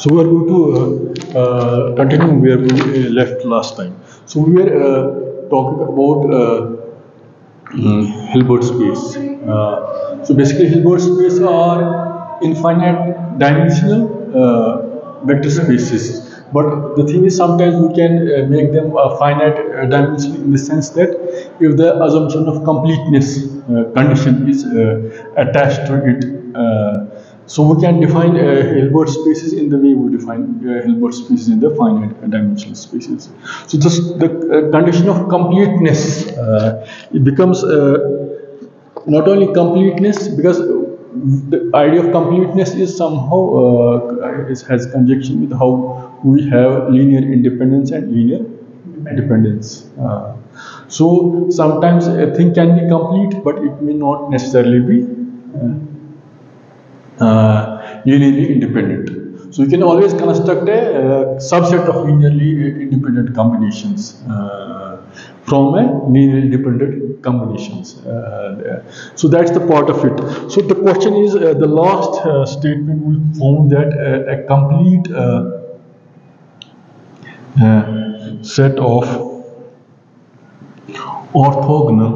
So we are going to uh, uh, continue where we uh, left last time. So we were uh, talking about uh, mm, Hilbert space. Uh, so basically Hilbert space are infinite dimensional vector spaces. But the thing is sometimes we can make them finite dimensional in the sense that if the assumption of completeness condition is attached to it, so we can define uh, Hilbert spaces in the way we define uh, Hilbert spaces in the finite dimensional spaces. So this, the uh, condition of completeness, uh, it becomes uh, not only completeness because the idea of completeness is somehow uh, is, has conjunction with how we have linear independence and linear dependence. So sometimes a thing can be complete, but it may not necessarily be uh, uh, linearly independent. So you can always construct a uh, subset of linearly independent combinations uh, from a linearly dependent combinations. Uh, so that's the part of it. So the question is, uh, the last uh, statement we found that uh, a complete uh, uh, set of orthogonal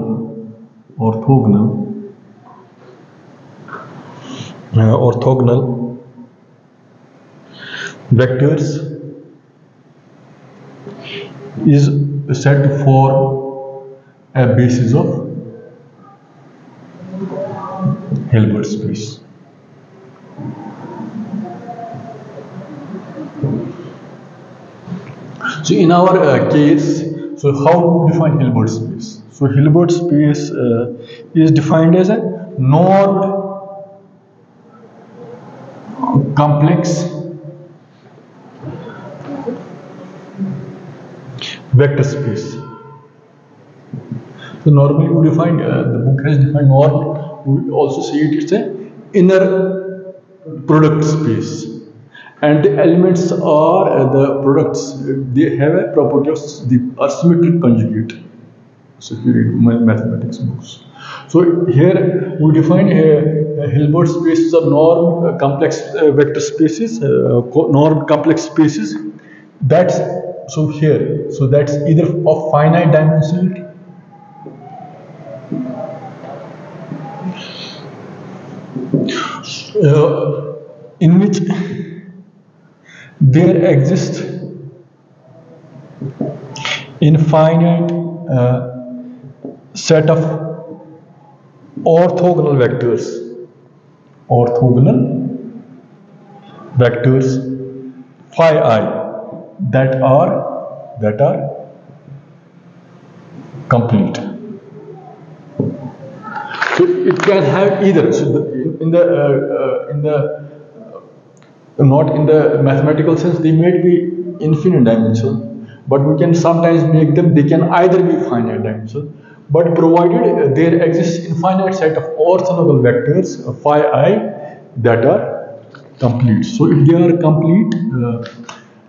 orthogonal uh, orthogonal vectors is said to form a basis of Hilbert space. So in our uh, case, so how we define Hilbert space? So Hilbert space uh, is defined as a normed complex vector space. So normally we define, uh, the book has defined norm, we also say it is a inner product space. And the elements are uh, the products, they have a property of, the symmetric conjugate. So if you read mathematics books. So here we define a Hilbert spaces are norm complex vector spaces, norm complex spaces. That's so here. So that's either of finite dimensionality uh, in which there exist infinite uh, set of orthogonal vectors orthogonal vectors phi i that are that are complete so it can have either. So the, in the uh, uh, in the uh, not in the mathematical sense, they may be infinite dimensional, but we can sometimes make them. They can either be finite dimensional, but provided there exists infinite set of orthogonal vectors uh, phi i that are complete. So if they are complete, uh,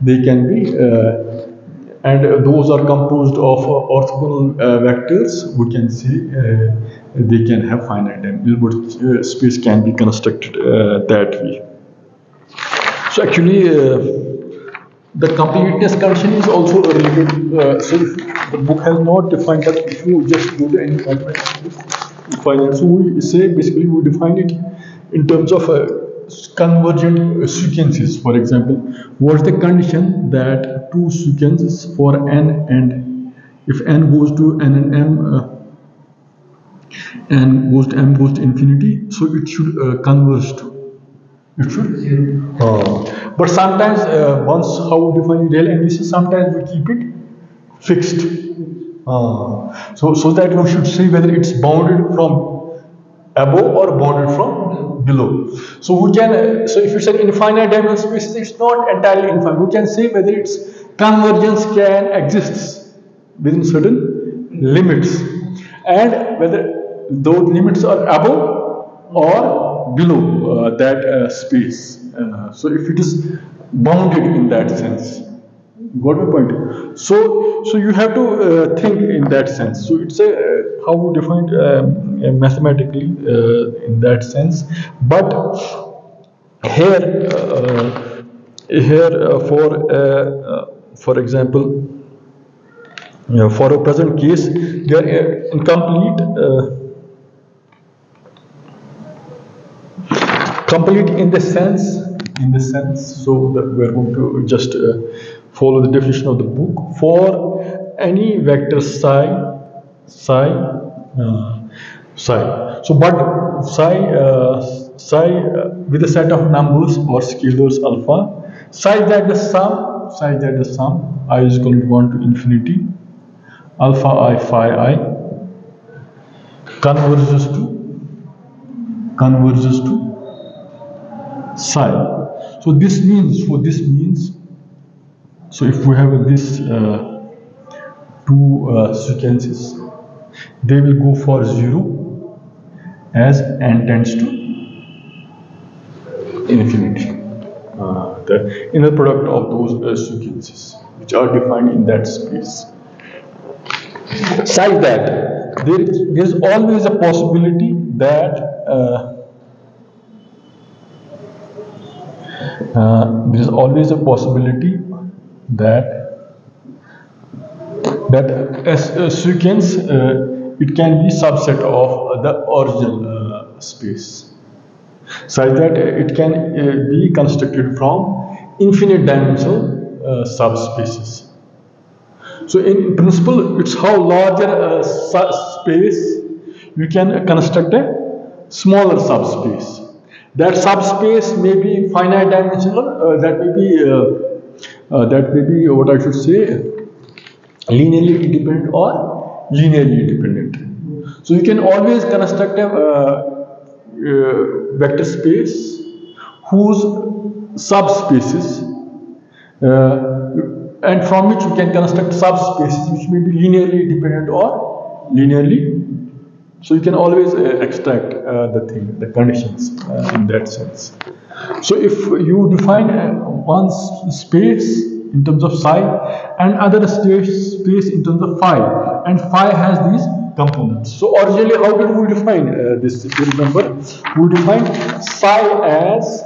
they can be. Uh, and those are composed of uh, orthogonal vectors. We can say they can have finite. Hilbert space can be constructed that way. So actually, the completeness condition is also related. Uh, so the book has not defined that, if you just go to any you. So we say basically we define it in terms of uh, convergent sequences. For example, what's the condition that two sequences for n and if n goes to n and m, uh, n goes to m goes to infinity, so it should uh, converge to it should. Uh, but sometimes, uh, once how we define real indices, sometimes we keep it fixed. Uh, so, so that we should see whether it's bounded from above or bounded from below. So we can, uh, so if it's an infinite dimensional space, it's not entirely infinite. We can see whether its convergence can exist within certain limits, and whether those limits are above or below uh, that uh, space. Uh, so if it is bounded in that sense, got my point. So so you have to uh, think in that sense. So it's a how we define um, mathematically in that sense. But here here uh, for uh, uh, for example uh, for a present case they are incomplete complete in the sense? In the sense so that we are going to just uh, follow the definition of the book for any vector psi psi uh, psi. So but psi uh, psi uh, with a set of numbers or scalars alpha psi that the sum psi that the sum i is equal to 1 to infinity alpha i phi i converges to converges to psi. So this means, so this means, so if we have this uh, two uh, sequences, they will go for zero as n tends to infinity. Uh, the inner product of those uh, sequences, which are defined in that space. Such that there is, there is always a possibility that uh, there is always a possibility that that a, a sequence uh, it can be subset of the original uh, space. Such that it can uh, be constructed from infinite dimensional subspaces. So in principle it's how larger a space you can construct a smaller subspace that subspace may be finite dimensional, uh, that may be uh, uh, that may be what I should say linearly independent or linearly independent. So you can always construct a uh, vector space whose subspaces and from which you can construct subspaces which may be linearly dependent or linearly so you can always uh, extract uh, the thing, the conditions uh, in that sense. So if you define uh, one space in terms of psi and other space, in terms of phi, and phi has these components. So originally, how did we define uh, this? If you remember, we defined psi as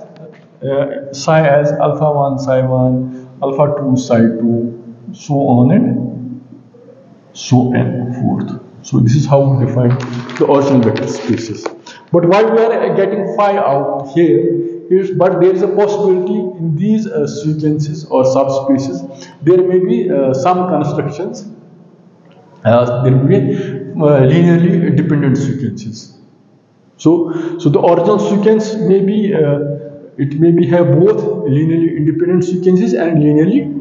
uh, psi as alpha one, psi one, alpha two, psi two, so on and so and forth. So this is how we define the original vector spaces. But why we are getting phi out here is, but there is a possibility in these uh, sequences or subspaces, there may be uh, some constructions, uh, there may be uh, linearly dependent sequences. So, so the original sequence may be, uh, it may be have both linearly independent sequences and linearly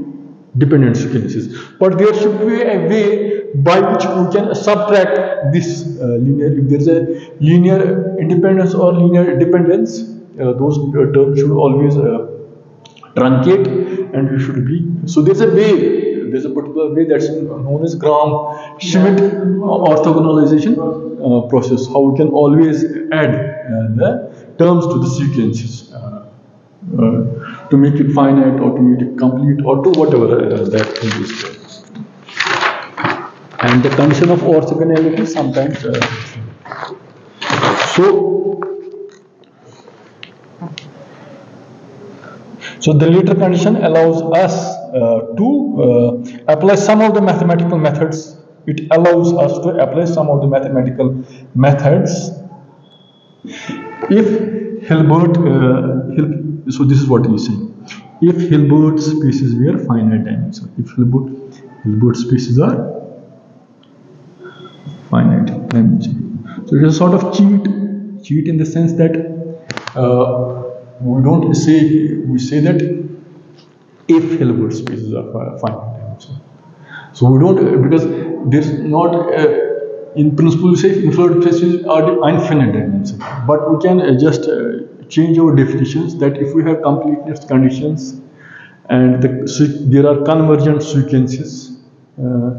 dependent sequences. But there should be a way by which we can subtract this uh, linear, if there is a linear independence or linear dependence, uh, those uh, terms should always uh, truncate and we should be, so there's a way, there's a particular way that's known as Gram-Schmidt orthogonalization uh, process, how we can always add the terms to the sequences. Uh, to make it finite or to make it complete or to whatever uh, that thing is there. And the condition of orthogonality sometimes. Uh, so, so the later condition allows us to apply some of the mathematical methods. It allows us to apply some of the mathematical methods if Hilbert, uh, so this is what he is saying. If Hilbert spaces were finite dimensional, if Hilbert, Hilbert spaces are finite dimensional. So it is a sort of cheat, cheat in the sense that uh, we don't say, we say that if Hilbert spaces are finite dimensional. So we don't, because there's not, uh, in principle, we say infinite spaces are infinite dimension, but we can just uh, change our definitions that if we have completeness conditions and the, there are convergent sequences uh,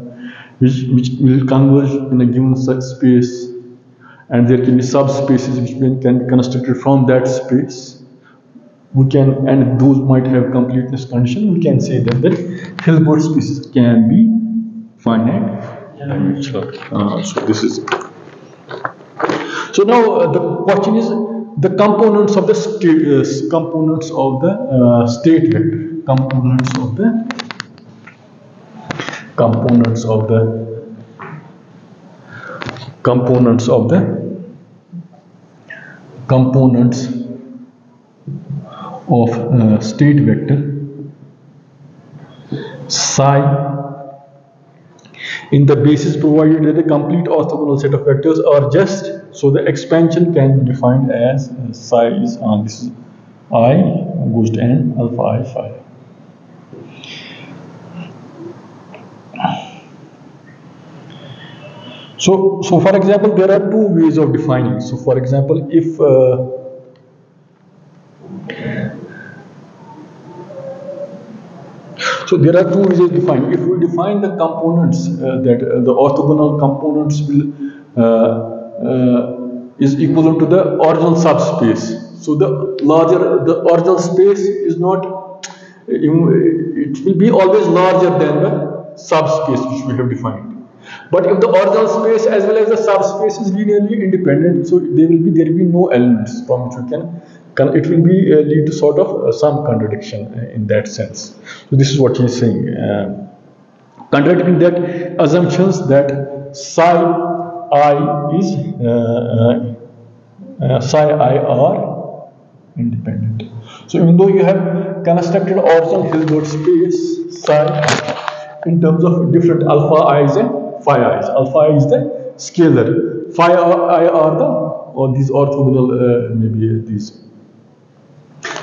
which, which will converge in a given such space and there can be subspaces which can can be constructed from that space we can and those might have completeness condition we can say that the Hilbert spaces can be finite dimensional uh, so this is it. so now uh, the question is the components of the state uh, components of the uh, state vector components of the components of the components of the components of uh, state vector psi in the basis provided that the complete orthogonal set of vectors are just so the expansion can be defined as size on this is i goes to n alpha i phi so so for example there are two ways of defining so for example if uh, So there are two ways of defining. If we define the components uh, that uh, the orthogonal components will uh, uh, is equivalent to the original subspace. So the larger the original space is not it will be always larger than the subspace which we have defined. But if the original space as well as the subspace is linearly independent, so there will be there will be no elements from which we can it will be uh, lead to sort of uh, some contradiction uh, in that sense. So this is what he is saying. Uh, contradicting that assumptions that psi i is uh, uh, psi i are independent. So even though you have constructed original Hilbert space psi in terms of different alpha i's and phi i's. Alpha i is the scalar, phi i are the or these orthogonal maybe these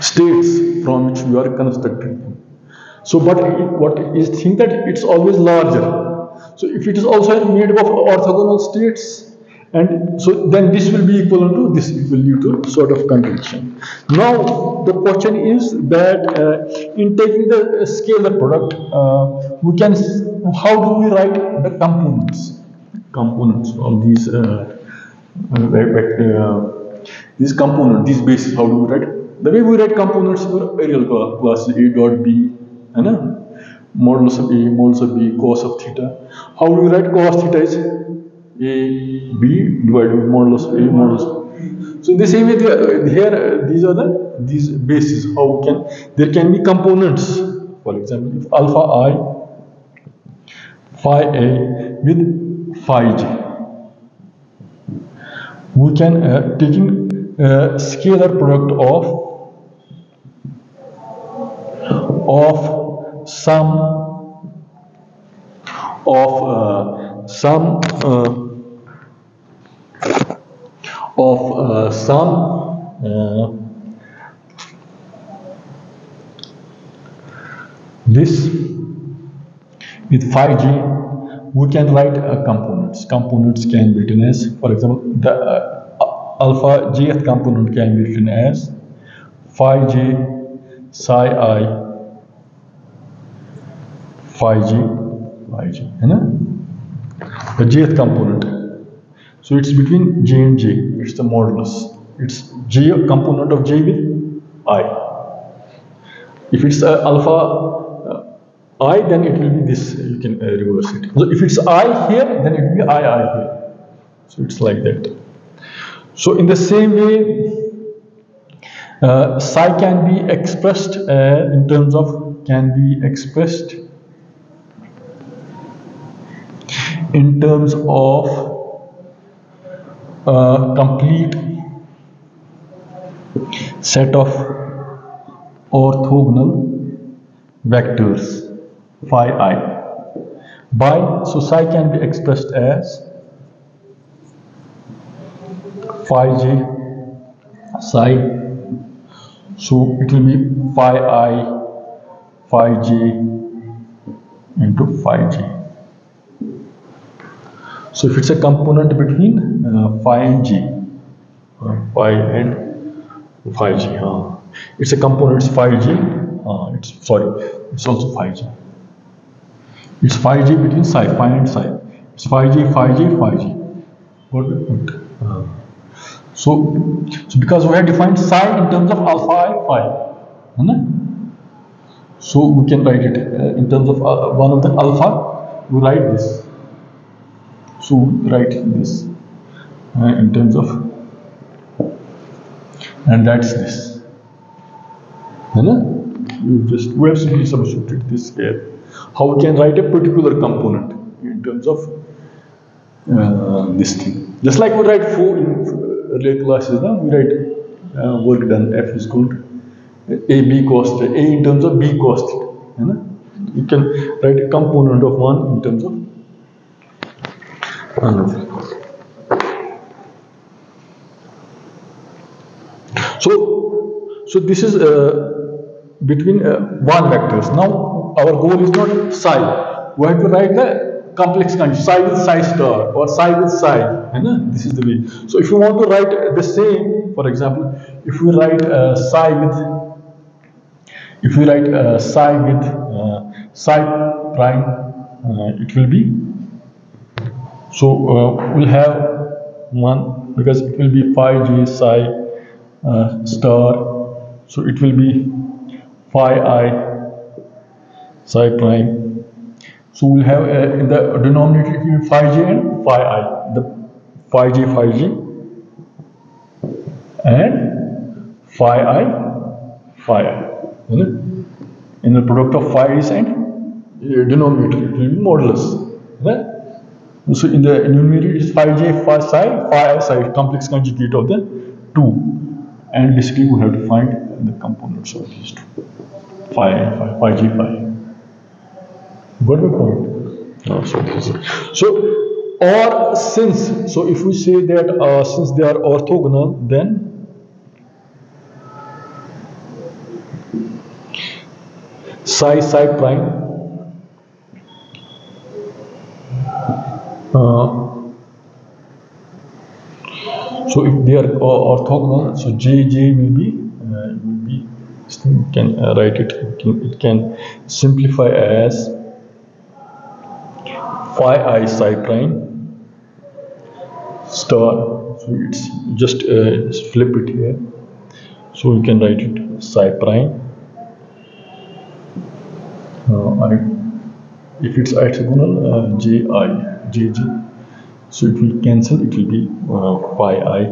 states from which we are constructing. So, but what is think that it's always larger. So, if it is also made up of orthogonal states, and so then this will be equivalent to this. It will lead to sort of contradiction. Now, the question is that uh, in taking the scalar product, uh, we can how do we write the components? Components of these uh, uh, uh these components, these bases. How do we write? the way we write components for aerial class A dot B, and modulus of A, modulus of B, cos of theta. How do you write cos theta is A, B divided by modulus A, modulus. So in the same way, here these are the these bases. How can there can be components. For example, if alpha i, phi a with phi j, we can uh, taking uh, scalar product of of some of uh, some uh, of uh, some this with 5G we can write uh, components. Components can be written as for example the uh, alpha gth component can be written as 5g psi i 5g yj है ना? The jth component. So it's between j and j. It's the modulus. It's j component of j with i. If it's uh, alpha uh, i then it will be this. You can uh, reverse it. So if it's i here then it will be i i here. So it's like that. So in the same way uh, psi can be expressed uh, in terms of can be expressed in terms of a complete set of orthogonal vectors phi i by so psi can be expressed as phi j psi so it will be phi i phi j into phi j so if it's a component between uh, phi and g, uh, phi and phi g, uh, it's a component, it's phi g, uh, it's sorry, it's also phi g. It's phi g between psi, phi and psi. It's phi g, phi g, phi g. Good. Uh, so, so because we have defined psi in terms of alpha i phi, so we can write it uh, in terms of uh, one of the alpha. We write this so write this uh, in terms of and that's this. You just we have simply substituted this here. How we can write a particular component in terms of uh, this thing. Just like we write four in uh, earlier classes, now we write uh, work done F is equal to uh, A B cost A in terms of B cost. You, know? you can write a component of one in terms of another so so this is uh, between uh, one vectors. Now our goal is not psi. We have to write the complex conjugate psi with psi star or psi with psi. है ना? This is the way. So if you want to write the same, for example, if we write uh, psi with if we write uh, psi with uh, psi prime, uh, it will be so uh, we'll have one because it will be phi j psi uh, star. So it will be phi i psi prime. So we'll have uh, in the denominator it will be phi j and phi i. The phi j phi j and phi i phi i. In the product of phi is and uh, denominator it will be modulus. So in the numerator it is phi j phi psi phi i psi complex conjugate of the two and basically we have to find the components of these two phi and phi, phi g phi. Got my point? So, so or since so if we say that uh, since they are orthogonal then psi psi prime so if they are uh, orthogonal, so j j will be uh, will be can uh, write it. It can, it can simplify as phi i psi prime star. So it's just uh, flip it here. So we can write it psi prime. Uh, and if it's orthogonal, uh, j i j j. So it will cancel, it will be uh, phi i,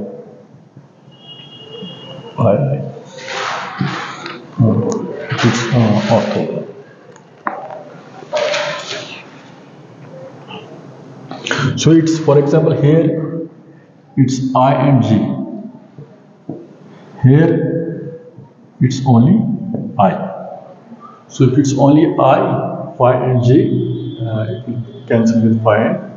phi i. Uh, it's uh. So it's, for example, here it's i and j. Here it's only i. So if it's only i, phi and j, uh, it will cancel with phi and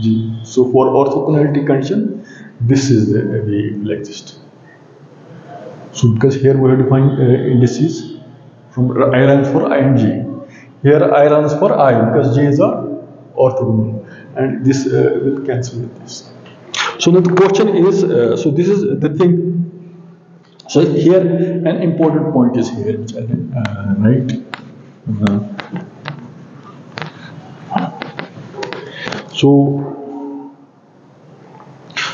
G. So for orthogonality condition, this is the way it will exist. So because here we have defined uh, indices from I runs for I and G. Here I runs for I because J's are orthogonal and this uh, will cancel with this. So now the question is, uh, so this is the thing. So here an important point is here which I uh, write. Uh, so,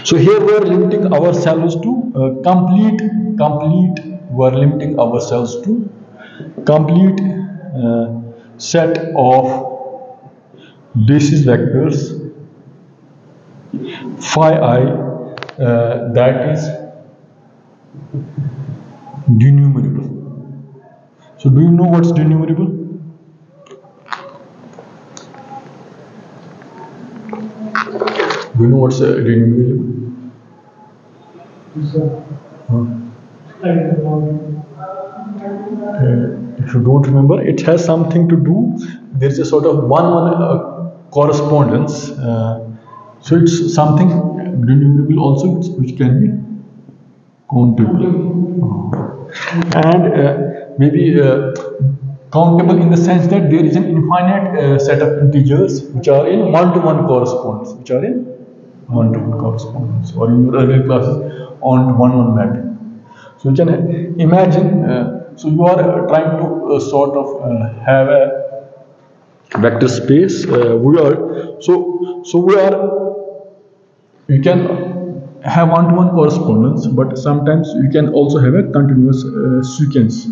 so here we are limiting ourselves to uh, complete, complete, we are limiting ourselves to complete uh, set of basis vectors phi i uh, that is denumerable. So do you know what's denumerable? Do you know what's a denumerable? Huh? Uh, if you don't remember, it has something to do. There is a sort of one-one uh, correspondence. Uh, so it's something denumerable also, which, which can be countable, Uh, and uh, maybe uh, countable in the sense that there is an infinite uh, set of integers which are in one-to-one correspondence, which are in one-to-one correspondence, or in your earlier classes on one-one mapping. So you can imagine, uh, so you are uh, trying to uh, sort of uh, have a vector space. Uh, we are so so we are you can have one-to-one correspondence, but sometimes you can also have a continuous uh, sequence.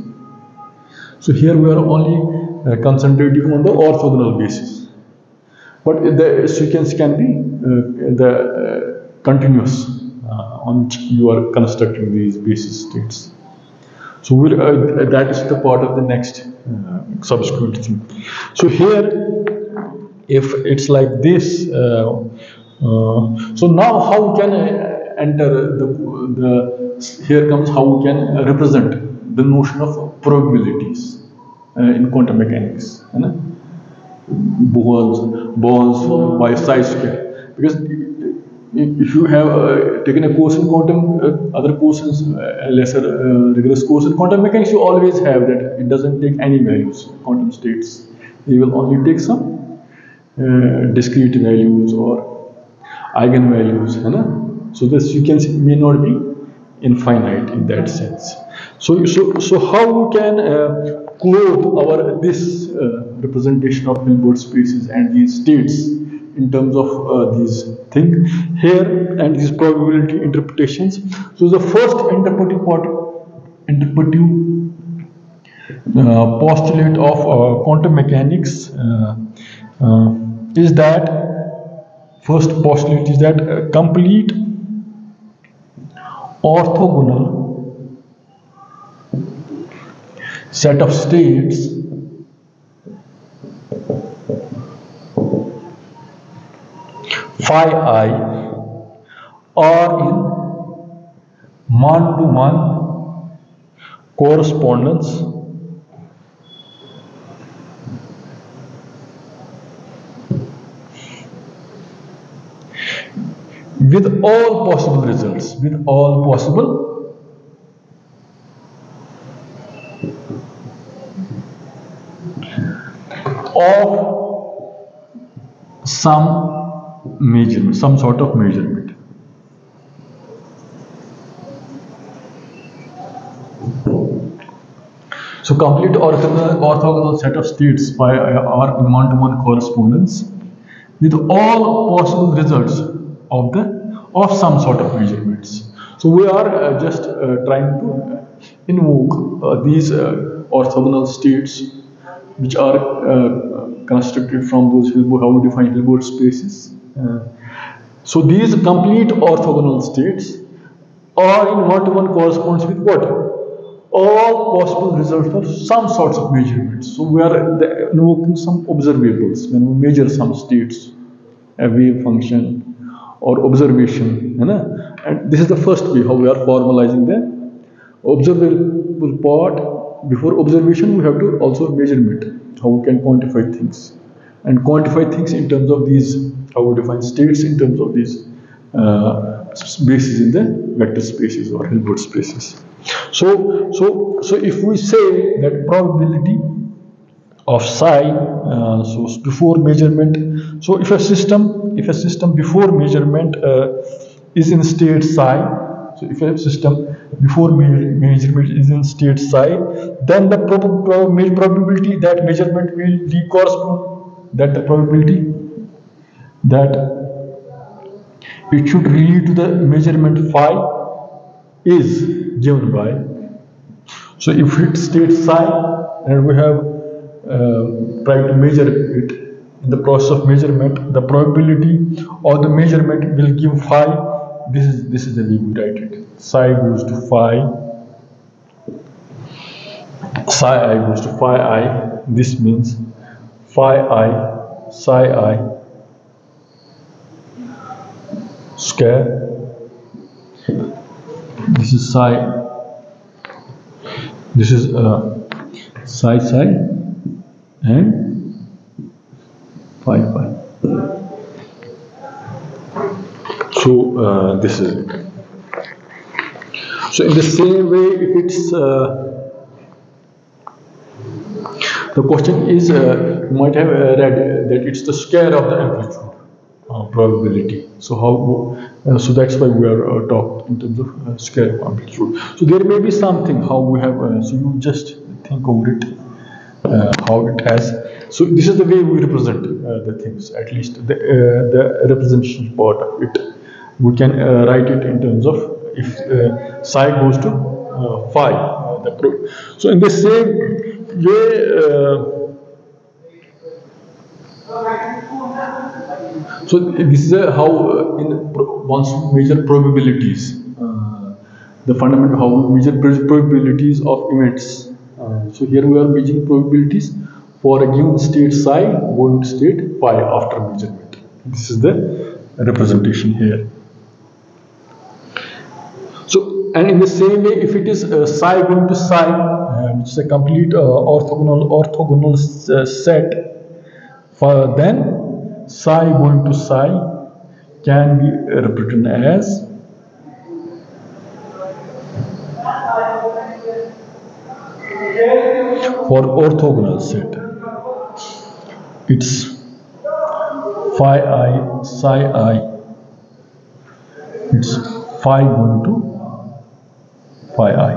So here we are only concentrating on the orthogonal basis, but the sequence can be the uh, continuous uh, on which you are constructing these basis states. So we'll, uh, that is the part of the next uh, subsequent thing. So here, if it's like this, uh, uh, so now how can I enter the, the, here comes how we can represent the notion of probabilities uh, in quantum mechanics. You know? Born's, by psi square. Because if you have uh, taken a course in quantum, uh, other courses, uh, lesser uh, rigorous course in quantum mechanics, you always have that it doesn't take any values, quantum states. You will only take some uh, discrete values or eigenvalues. Know? So this you can see may not be infinite in that sense. So, so, so how we can uh, clothe our this representation of Hilbert spaces and these states in terms of uh, these things here and these probability interpretations. So the first interpretive part, interpretive uh, postulate of uh, quantum mechanics uh, uh, is that first postulate is that complete orthogonal set of states phi i are in man-to-man correspondence. With all possible results with all possible of some measurement, some sort of measurement. So complete orthogonal, orthogonal set of states by our one-to-one correspondence with all possible results of the of some sort of measurements. So we are uh, just uh, trying to invoke uh, these uh, orthogonal states which are uh, constructed from those Hilbert, how we define Hilbert spaces so these complete orthogonal states are in one-to-one corresponds with what? All possible results of some sorts of measurements. So we are invoking some observables when we measure some states, a wave function or observation. You know? And this is the first way how we are formalizing the observable part. Before observation, we have to also measurement, how we can quantify things. And quantify things in terms of these how we define states in terms of these uh, bases in the vector spaces or Hilbert spaces. So, so, so if we say that probability of psi, uh, so before measurement, so if a system, if a system before measurement uh, is in state psi, so if a system before measurement is in state psi, then the prob prob probability that measurement will correspond, that the probability that it should relate to the measurement phi is given by so if it states psi and we have uh, tried to measure it. In the process of measurement the probability of the measurement will give phi. This is this is the write it psi goes to phi. Psi i goes to phi i. This means phi i psi i square. This is psi this is uh, psi psi and phi phi. So uh, this is it. So in the same way if it's uh, the question is uh, you might have uh, read that it's the square of the amplitude uh, probability. So how? Uh, so that's why we are uh, talking in terms of uh, square amplitude. So there may be something how we have. Uh, so you just think over it, uh, how it has. So this is the way we represent the things. At least the the representation part of it. We can write it in terms of if psi goes to phi. the so in the same way So this is how uh, in we measure probabilities, uh, the fundamental how measure probabilities of events. Uh, so here we are measuring probabilities for a given state psi going to state phi after measurement. This is the representation here. So and in the same way, if it is uh, psi going to psi, which is a complete uh, orthogonal orthogonal set, for then psi going to psi can be represented as for orthogonal set. It's phi i psi i. It's phi going to phi i.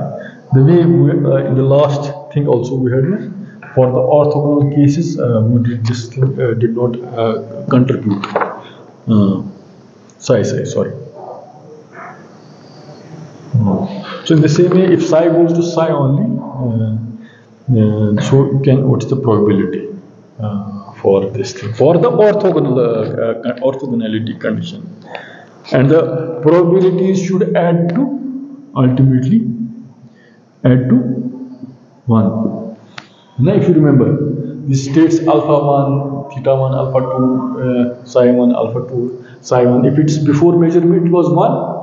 The way we, uh, in the last thing also we had for the orthogonal cases uh, this thing uh, did not uh, contribute. Psi psi sorry. So in the same way, if psi goes to psi only, uh, so you can what's the probability uh, for this thing for the orthogonal uh, orthogonality condition, and the probabilities should add to ultimately add to one. Now, if you remember, this states alpha one, theta one, alpha two, uh, psi one, alpha two, psi one. If it's before measurement, it was one.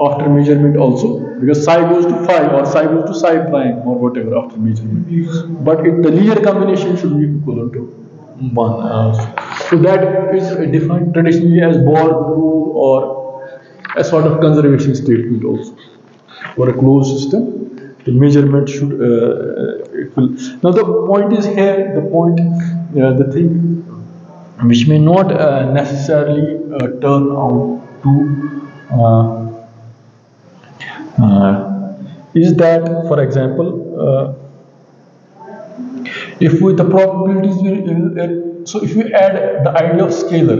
After measurement also because psi goes to phi or psi goes to psi prime or whatever after measurement. But it, the linear combination should be equivalent to 1 uh, so that is defined traditionally as Born rule or a sort of conservation statement also. For a closed system the measurement should uh, now the point is here the point uh, the thing which may not uh, necessarily uh, turn out to uh, uh, is that, for example, uh, if with the probabilities will, so if you add the idea of scalar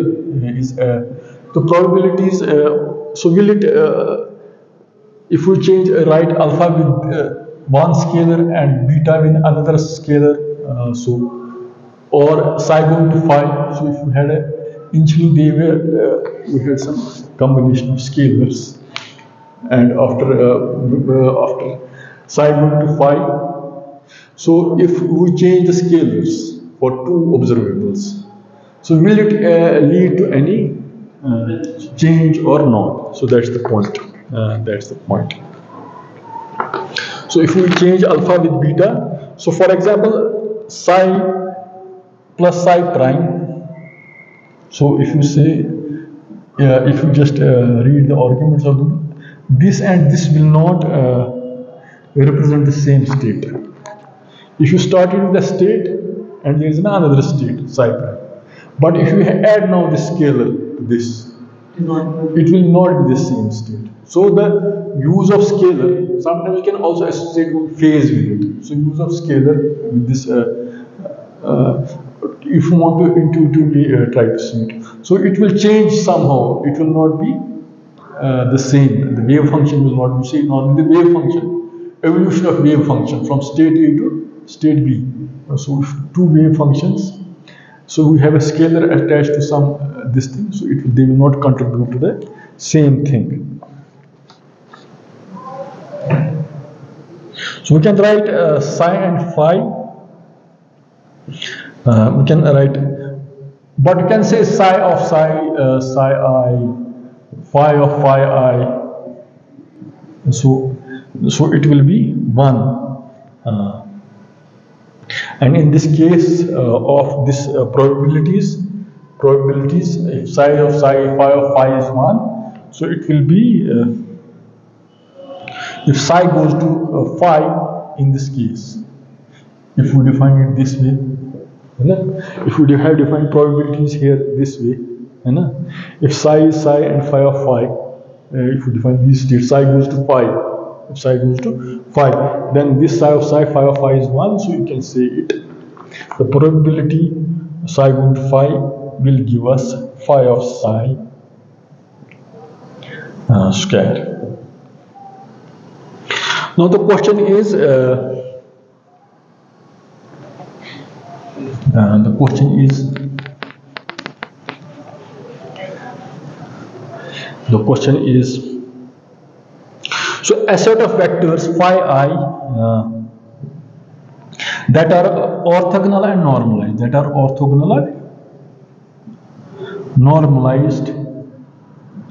is the probabilities, so will it, if we change right alpha with one scalar and beta with another scalar, uh, so or psi going to phi, so if you had a initially they were uh, we had some combination of scalars and after uh, uh, after psi going to phi. So if we change the scalars for two observables, so will it uh, lead to any uh, change or not? So that's the point. That's the point. So if we change alpha with beta, so for example, psi plus psi prime. So if you say, uh, if you just uh, read the arguments of the this and this will not uh, represent the same state. If you start with the state and there is another state, psi prime. But if you add now this scalar to this, it will not be the same state. So the use of scalar, sometimes you can also associate phase with it. So use of scalar with this, uh, uh, if you want to intuitively uh, try to see it. So it will change somehow. It will not be uh, the same. The wave function will not be same. Normally the wave function, evolution of wave function from state A to state B. Uh, So two wave functions, so we have a scalar attached to some uh, this thing so it they will not contribute to the same thing. So we can write uh, psi and phi. Uh, we can write but you can say psi of psi uh, psi i phi of phi i. So so it will be 1 uh, and in this case uh, of this uh, probabilities probabilities if psi of psi phi of phi is 1 so it will be uh, if psi goes to phi in this case. If we define it this way if we have defined probabilities here this way if psi is psi and phi of phi uh, if we define these states psi goes to phi if psi goes to phi, then this psi of psi, phi of phi is 1, so you can say it. The probability psi going to will give us phi of psi uh, square. Now the question is, uh, uh, the question is, the question is a set of vectors phi i uh, that are orthogonal and normalized that are orthogonal normalized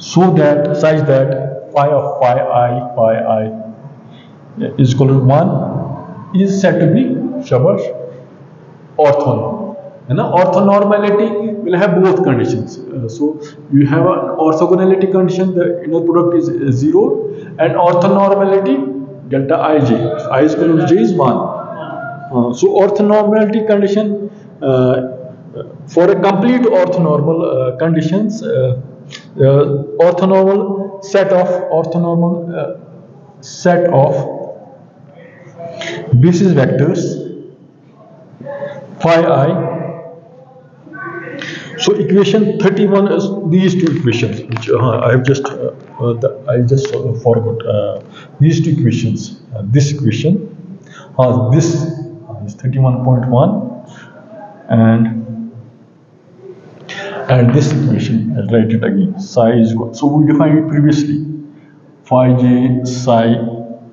so that such that phi of phi i phi i is equal to 1 is said to be shabash orthonormal and orthonormality will have both conditions. Uh, so you have an orthogonality condition the inner product is uh, 0 and orthonormality delta ij i is equal to j is 1 uh, so orthonormality condition uh, for a complete orthonormal uh, conditions uh, uh, orthonormal set of orthonormal uh, set of basis vectors phi i so equation 31 is these two equations which uh, I have just uh, uh, I just uh, forgot uh, these two equations. This equation uh, this is 31.1 and and this equation I'll write it again psi is equal. So we defined it previously. Phi j psi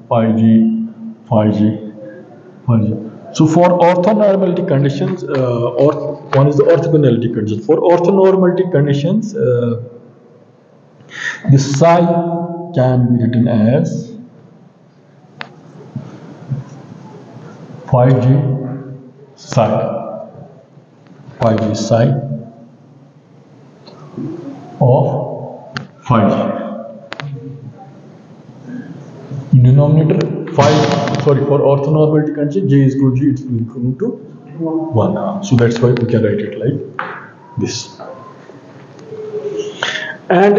phi j phi j phi j so for orthonormality conditions, uh, or one is the orthogonality condition. For orthonormality conditions, uh, the psi can be written as phi j psi, phi j psi of phi. Denominator phi sorry for orthonormality condition j is equal to g it's equal to 1 uh, so that's why we can write it like this. And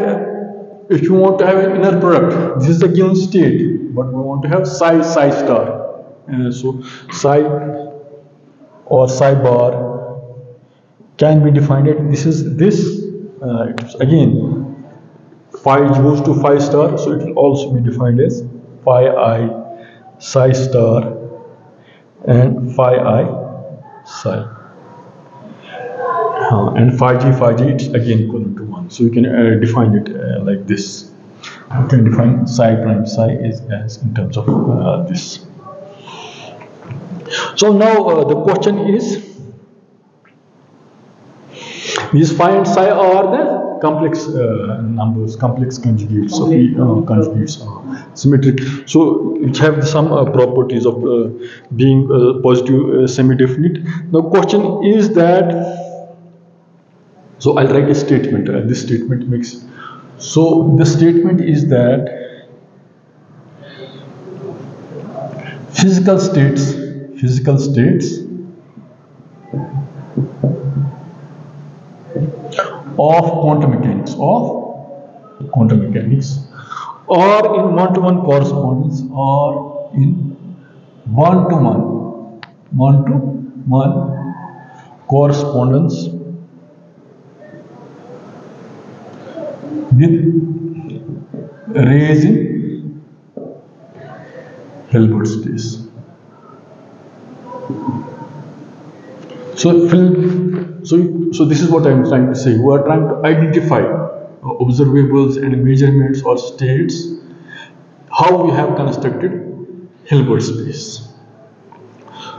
if you want to have an inner product this is a given state but we want to have psi psi star. Uh, so psi or psi bar can be defined as this is this uh, again phi goes to phi star so it will also be defined as phi i psi star and phi i psi. Uh, and phi g phi g it's again equal to 1 so you can uh, define it uh, like this. You can define psi prime psi is as in terms of uh, this. So now uh, the question is these phi and psi are the complex uh, numbers, complex conjugates of uh, conjugates, symmetric. So which have some uh, properties of uh, being uh, positive, semi-definite. Now question is that. So I'll write a statement. This statement makes. So the statement is that physical states, physical states of quantum mechanics of quantum mechanics or in one-to-one correspondence or in one-to-one one-to-one correspondence with rays in Hilbert space. So, so, so this is what I'm trying to say. We are trying to identify observables and measurements or states, how we have constructed Hilbert space.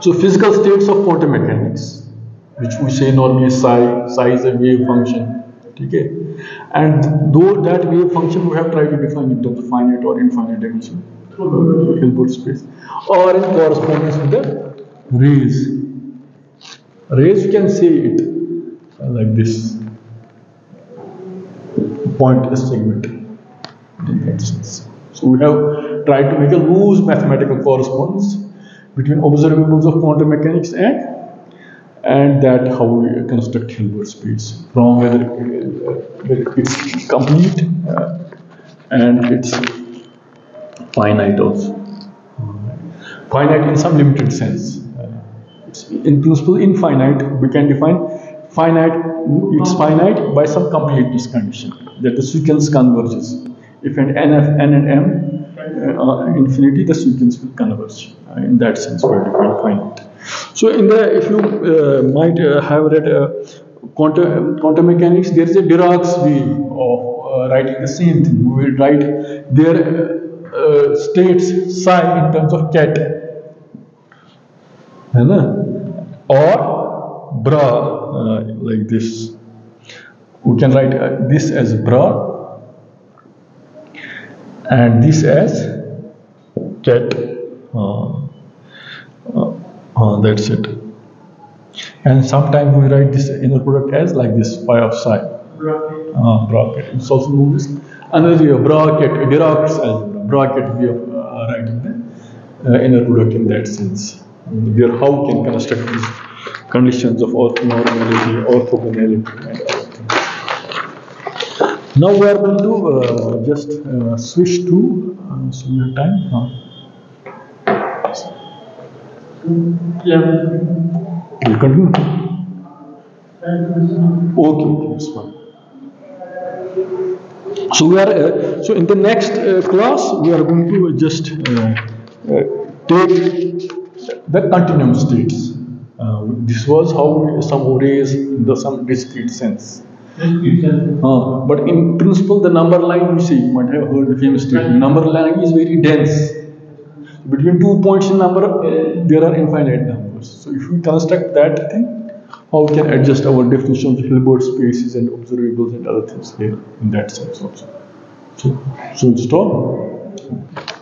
So physical states of quantum mechanics, which we say normally psi, psi is a wave function, okay? And though that wave function we have tried to define in terms of finite or infinite dimension Hilbert space, or in correspondence with the rays. Rays you can say it like this point segment. So we have tried to make a loose mathematical correspondence between observables of quantum mechanics and and that how we construct Hilbert space from whether, uh, it's complete uh, and it's finite also. Finite in some limited sense. Uh, in principle infinite. We can define finite, it's finite by some completeness condition that the sequence converges. If an n, f, n and m uh, infinity, the sequence will converge. Uh, in that sense, we defining finite. So, in the if you uh, might uh, have read uh, quantum, quantum mechanics, there is a Dirac's way of uh, writing the same thing. We will write their states psi in terms of ket. Or bra uh, like this. We can write uh, this as bra and this as ket. Uh, uh, that's it. And sometimes we write this inner product as like this phi of psi. Uh, bracket. It's also known as another bracket, Dirac's algebra. Bracket way of uh, writing the inner product in that sense. We are how can construct these conditions of orthonormality, orthogonality, and other things. Now we are going to uh, just uh, switch to uh, so time. Uh, we'll continue. Okay, that's fine. So we are uh, so in the next uh, class we are going to just uh, uh, take the continuum states. Uh, this was how some arrays in the some discrete sense. Uh, but in principle, the number line you see, you might have heard the famous statement. Number line is very dense. Between two points in number, there are infinite numbers. So if we construct that thing, how we can adjust our definition of Hilbert spaces and observables and other things here in that sense also. So, so stop.